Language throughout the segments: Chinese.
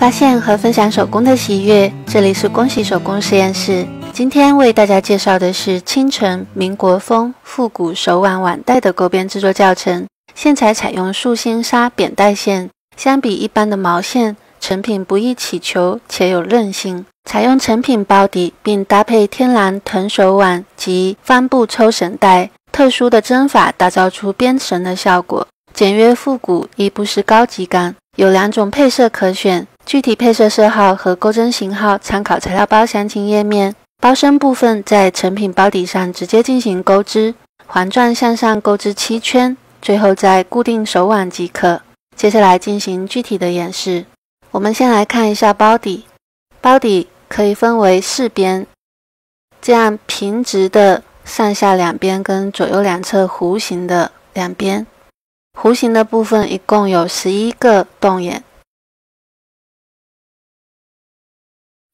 发现和分享手工的喜悦，这里是恭喜手工实验室。今天为大家介绍的是清晨民国风复古手挽腕带的钩边制作教程。线材采用素心纱扁带线，相比一般的毛线，成品不易起球且有韧性。采用成品包底，并搭配天然藤手挽及帆布抽绳带，特殊的针法打造出编绳的效果，简约复古亦不失高级感。有两种配色可选。具体配色色号和钩针型号参考材料包详情页面。包身部分在成品包底上直接进行钩织，环状向上钩织七圈，最后再固定手腕即可。接下来进行具体的演示。我们先来看一下包底，包底可以分为四边，这样平直的上下两边跟左右两侧弧形的两边，弧形的部分一共有十一个洞眼。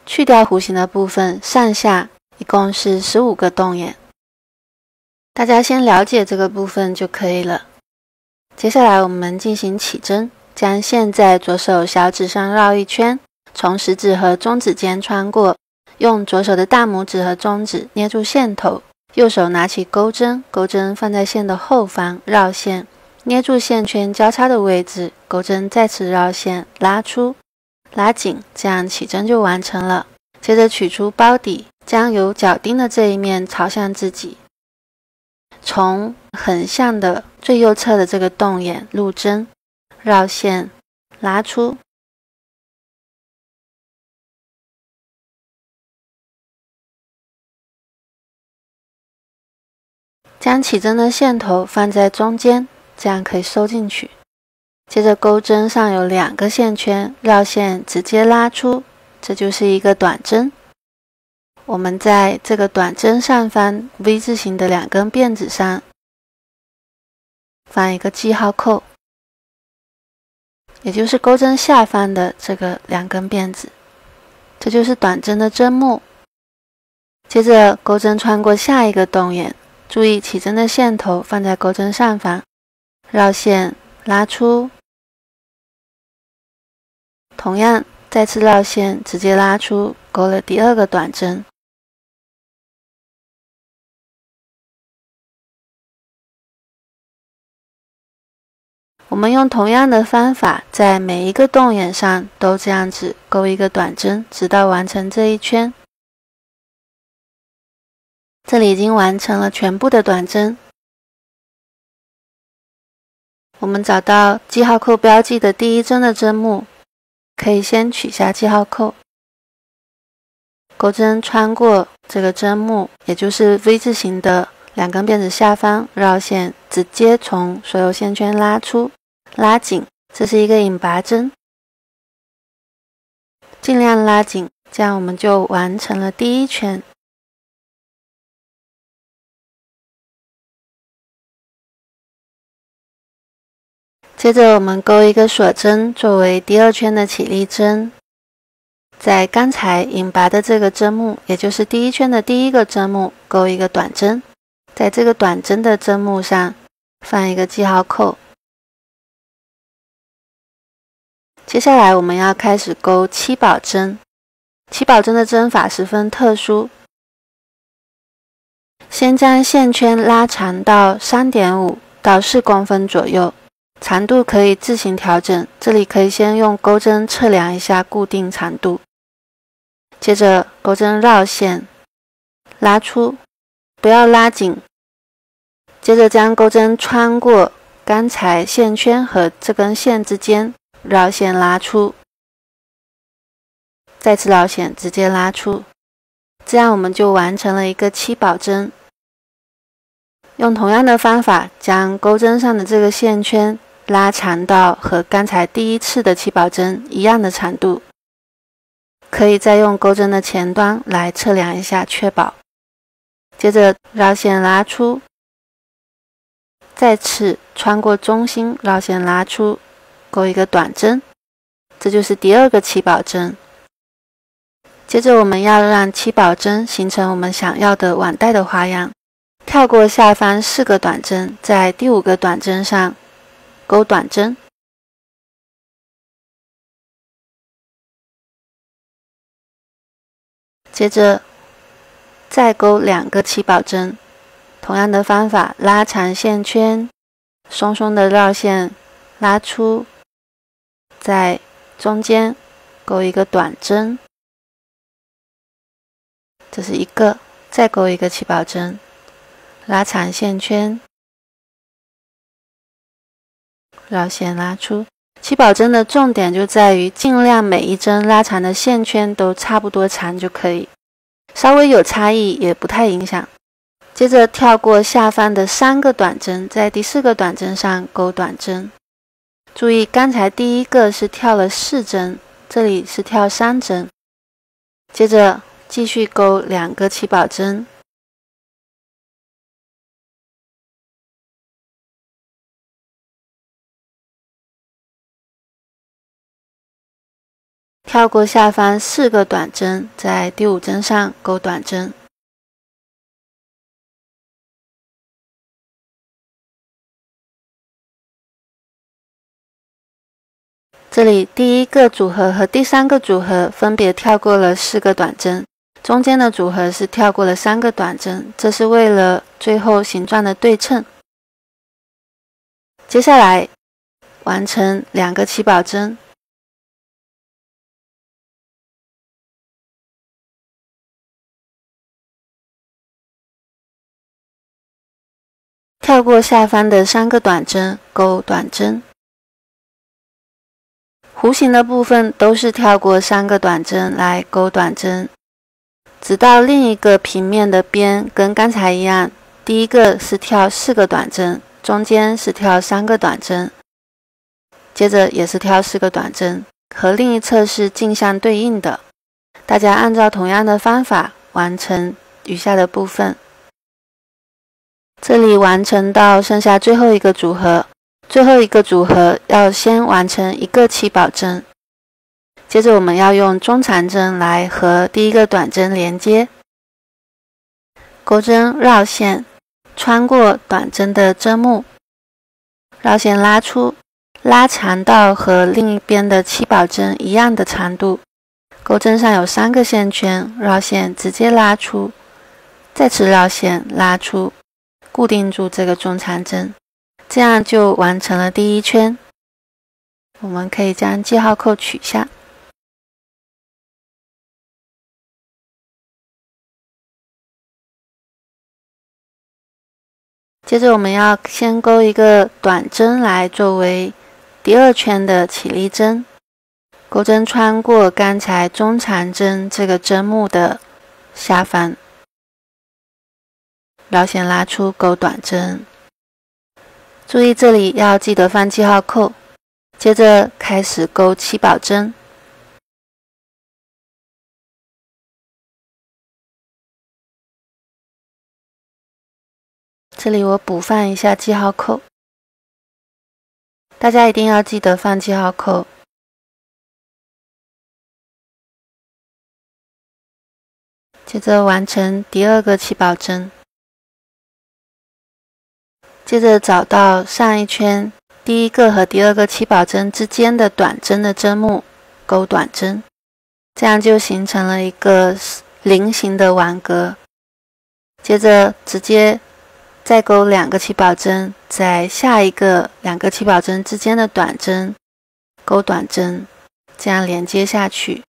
去掉弧形的部分，上下一共是十五个洞眼。大家先了解这个部分就可以了。接下来我们进行起针，将线在左手小指上绕一圈，从食指和中指间穿过，用左手的大拇指和中指捏住线头，右手拿起钩针，钩针放在线的后方，绕线，捏住线圈交叉的位置，钩针再次绕线，拉出。拉紧，这样起针就完成了。接着取出包底，将有角钉的这一面朝向自己，从横向的最右侧的这个洞眼入针，绕线拉出，将起针的线头放在中间，这样可以收进去。接着钩针上有两个线圈，绕线直接拉出，这就是一个短针。我们在这个短针上方 V 字形的两根辫子上放一个记号扣，也就是钩针下方的这个两根辫子，这就是短针的针目。接着钩针穿过下一个洞眼，注意起针的线头放在钩针上方，绕线拉出。同样，再次绕线，直接拉出，钩了第二个短针。我们用同样的方法，在每一个洞眼上都这样子钩一个短针，直到完成这一圈。这里已经完成了全部的短针。我们找到记号扣标记的第一针的针目。可以先取下记号扣，钩针穿过这个针目，也就是 V 字形的两根辫子下方，绕线直接从所有线圈拉出，拉紧，这是一个引拔针，尽量拉紧，这样我们就完成了第一圈。接着我们钩一个锁针作为第二圈的起立针，在刚才引拔的这个针目，也就是第一圈的第一个针目，钩一个短针，在这个短针的针目上放一个记号扣。接下来我们要开始钩七宝针，七宝针的针法十分特殊，先将线圈拉长到三点五到四公分左右。长度可以自行调整，这里可以先用钩针测量一下固定长度。接着钩针绕线拉出，不要拉紧。接着将钩针穿过刚才线圈和这根线之间，绕线拉出，再次绕线直接拉出，这样我们就完成了一个七宝针。用同样的方法，将钩针上的这个线圈。拉长到和刚才第一次的七宝针一样的长度，可以再用钩针的前端来测量一下，确保。接着绕线拉出，再次穿过中心绕线拉出，钩一个短针，这就是第二个七宝针。接着我们要让七宝针形成我们想要的网带的花样，跳过下方四个短针，在第五个短针上。钩短针，接着再钩两个起宝针，同样的方法拉长线圈，松松的绕线拉出，在中间钩一个短针，这是一个，再钩一个起宝针，拉长线圈，绕线拉出。起宝针的重点就在于尽量每一针拉长的线圈都差不多长就可以，稍微有差异也不太影响。接着跳过下方的三个短针，在第四个短针上钩短针。注意，刚才第一个是跳了四针，这里是跳三针。接着继续钩两个起宝针。跳过下方四个短针，在第五针上钩短针。这里第一个组合和第三个组合分别跳过了四个短针，中间的组合是跳过了三个短针，这是为了最后形状的对称。接下来完成两个起宝针。跳过下方的三个短针，钩短针。弧形的部分都是跳过三个短针来钩短针，直到另一个平面的边跟刚才一样，第一个是跳四个短针，中间是跳三个短针，接着也是跳四个短针，和另一侧是镜像对应的。大家按照同样的方法完成余下的部分。这里完成到剩下最后一个组合，最后一个组合要先完成一个七宝针，接着我们要用中长针来和第一个短针连接，钩针绕线，穿过短针的针目，绕线拉出，拉长到和另一边的七宝针一样的长度，钩针上有三个线圈，绕线直接拉出，再次绕线拉出。固定住这个中长针，这样就完成了第一圈。我们可以将记号扣取下。接着我们要先钩一个短针来作为第二圈的起立针，钩针穿过刚才中长针这个针目的下方。绕线拉出，钩短针。注意这里要记得放记号扣。接着开始钩七宝针。这里我补放一下记号扣，大家一定要记得放记号扣。接着完成第二个起宝针。接着找到上一圈第一个和第二个七宝针之间的短针的针目，钩短针，这样就形成了一个菱形的网格。接着直接再钩两个七宝针，在下一个两个七宝针之间的短针，钩短针，这样连接下去。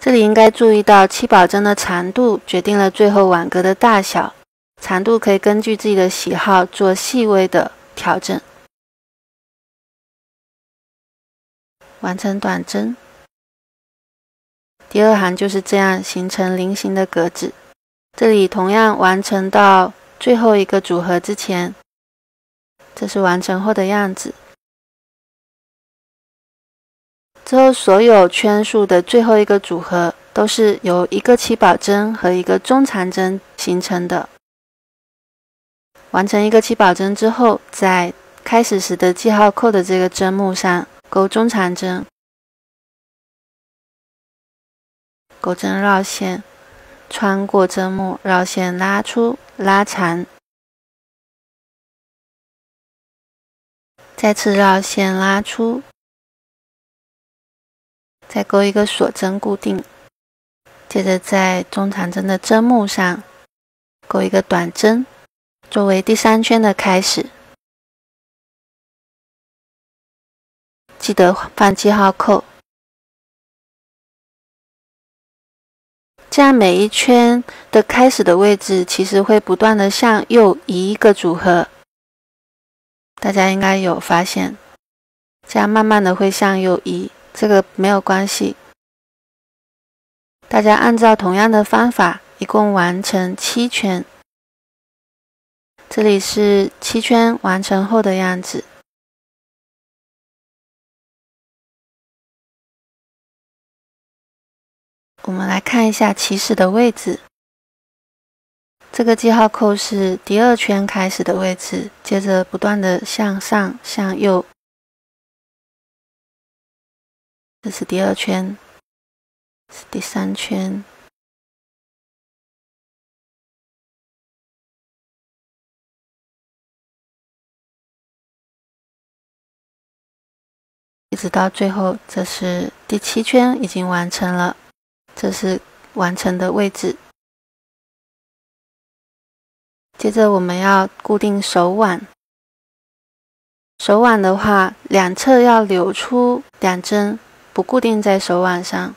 这里应该注意到，七宝针的长度决定了最后网格的大小。长度可以根据自己的喜好做细微的调整。完成短针，第二行就是这样形成菱形的格子。这里同样完成到最后一个组合之前，这是完成后的样子。之后，所有圈数的最后一个组合都是由一个起宝针和一个中长针形成的。完成一个起宝针之后，在开始时的记号扣的这个针目上钩中长针，钩针绕线，穿过针目，绕线拉出，拉长，再次绕线拉出。再钩一个锁针固定，接着在中长针的针目上钩一个短针，作为第三圈的开始。记得放记号扣，这样每一圈的开始的位置其实会不断的向右移一个组合。大家应该有发现，这样慢慢的会向右移。这个没有关系，大家按照同样的方法，一共完成七圈。这里是七圈完成后的样子。我们来看一下起始的位置，这个记号扣是第二圈开始的位置，接着不断的向上向右。这是第二圈，是第三圈，一直到最后，这是第七圈，已经完成了。这是完成的位置。接着我们要固定手腕，手腕的话，两侧要留出两针。固定在手腕上，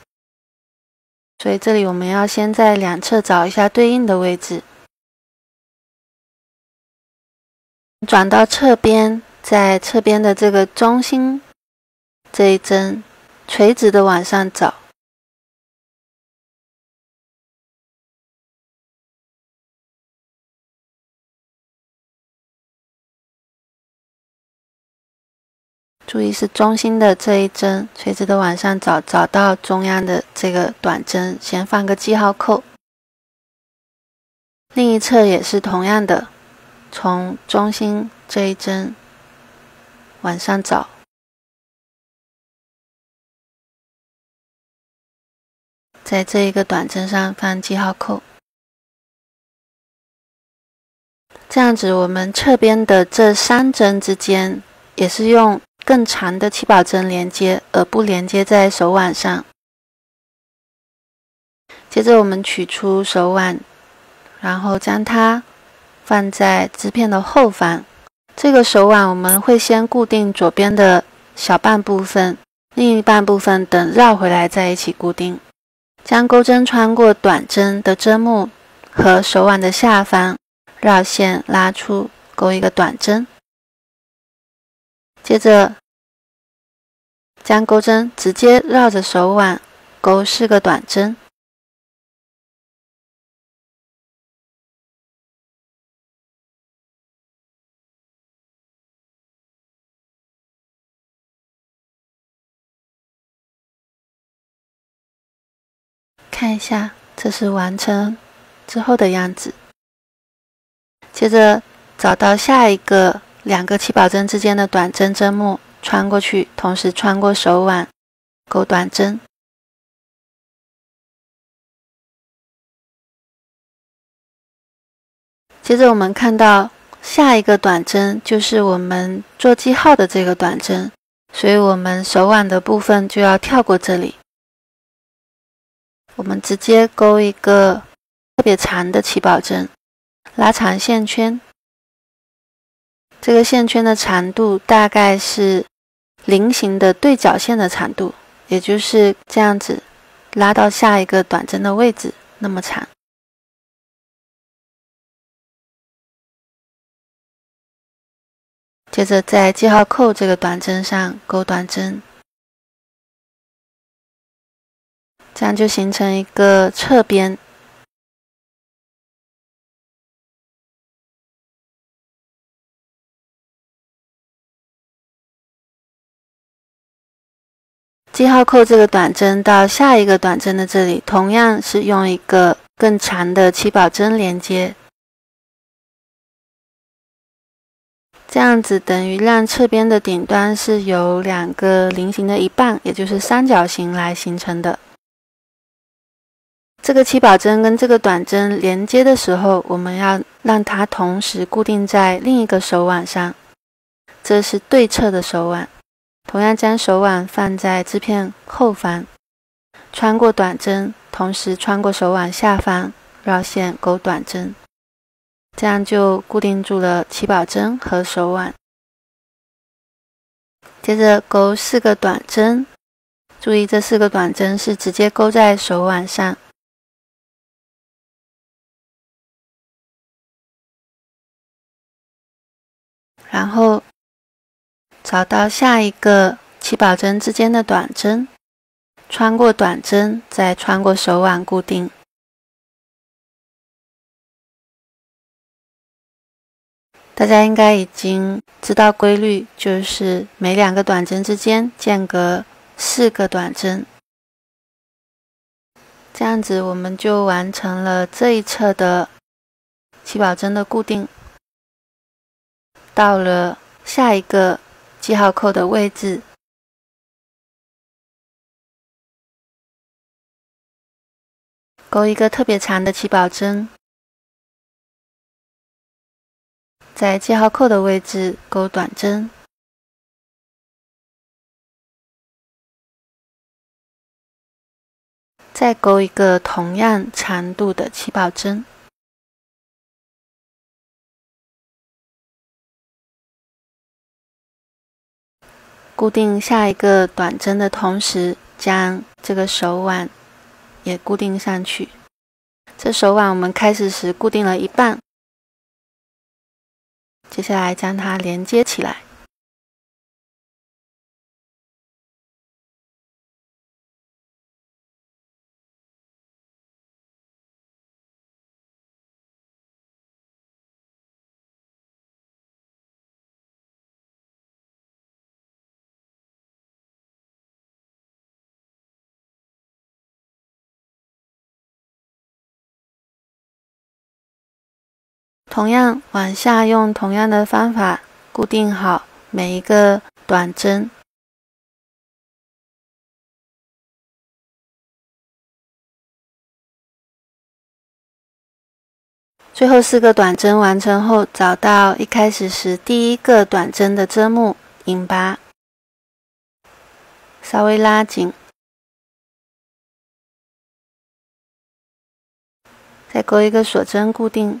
所以这里我们要先在两侧找一下对应的位置，转到侧边，在侧边的这个中心这一针，垂直的往上找。注意是中心的这一针，垂直的往上找，找到中央的这个短针，先放个记号扣。另一侧也是同样的，从中心这一针往上找，在这一个短针上放记号扣。这样子，我们侧边的这三针之间也是用。更长的七宝针连接，而不连接在手腕上。接着我们取出手腕，然后将它放在织片的后方。这个手腕我们会先固定左边的小半部分，另一半部分等绕回来再一起固定。将钩针穿过短针的针目和手腕的下方，绕线拉出，钩一个短针。接着，将钩针直接绕着手腕钩四个短针。看一下，这是完成之后的样子。接着，找到下一个。两个起宝针之间的短针针目穿过去，同时穿过手腕，钩短针。接着我们看到下一个短针就是我们做记号的这个短针，所以我们手腕的部分就要跳过这里，我们直接钩一个特别长的起宝针，拉长线圈。这个线圈的长度大概是菱形的对角线的长度，也就是这样子拉到下一个短针的位置那么长。接着在记号扣这个短针上钩短针，这样就形成一个侧边。记号扣这个短针到下一个短针的这里，同样是用一个更长的七宝针连接，这样子等于让侧边的顶端是由两个菱形的一半，也就是三角形来形成的。这个七宝针跟这个短针连接的时候，我们要让它同时固定在另一个手腕上，这是对侧的手腕。同样将手腕放在织片后方，穿过短针，同时穿过手腕下方绕线钩短针，这样就固定住了起保针和手腕。接着钩四个短针，注意这四个短针是直接钩在手腕上。然后找到下一个七宝针之间的短针，穿过短针，再穿过手腕固定。大家应该已经知道规律，就是每两个短针之间间隔四个短针。这样子，我们就完成了这一侧的七宝针的固定。到了下一个记号扣的位置，钩一个特别长的起保针，在记号扣的位置钩短针，再钩一个同样长度的起保针。固定下一个短针的同时，将这个手腕也固定上去。这手腕我们开始时固定了一半，接下来将它连接起来。同样往下用同样的方法固定好每一个短针，最后四个短针完成后，找到一开始时第一个短针的针目引拔，稍微拉紧，再钩一个锁针固定。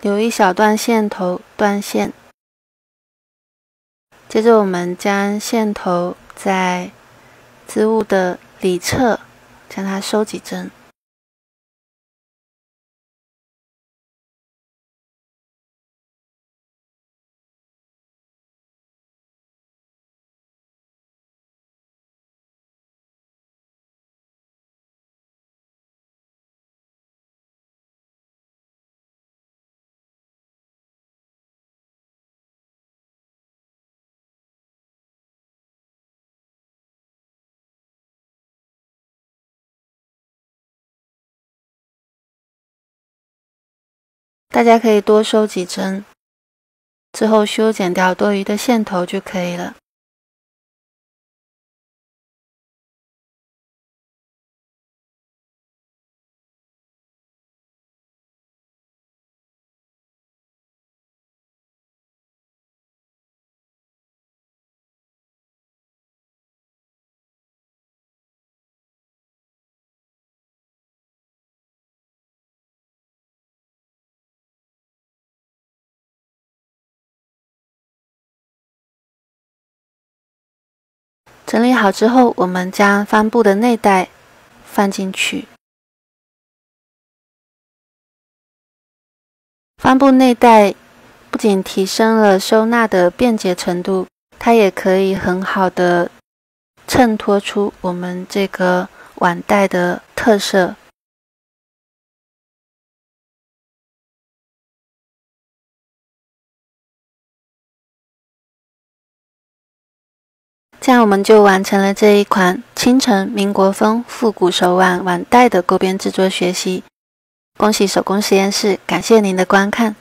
留一小段线头断线，接着我们将线头在织物的里侧将它收几针，大家可以多收几针，之后修剪掉多余的线头就可以了。整理好之后，我们将帆布的内袋放进去。帆布内袋不仅提升了收纳的便捷程度，它也可以很好的衬托出我们这个碗袋的特色。这样我们就完成了这一款清晨民国风复古手腕腕带的勾边制作学习。恭喜手工实验室，感谢您的观看。